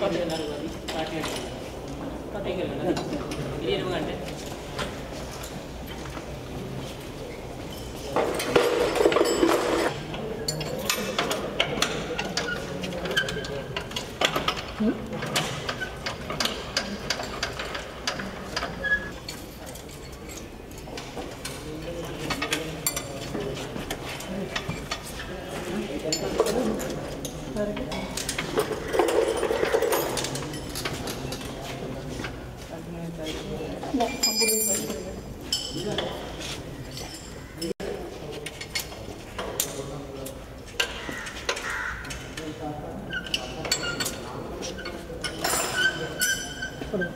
कति 不能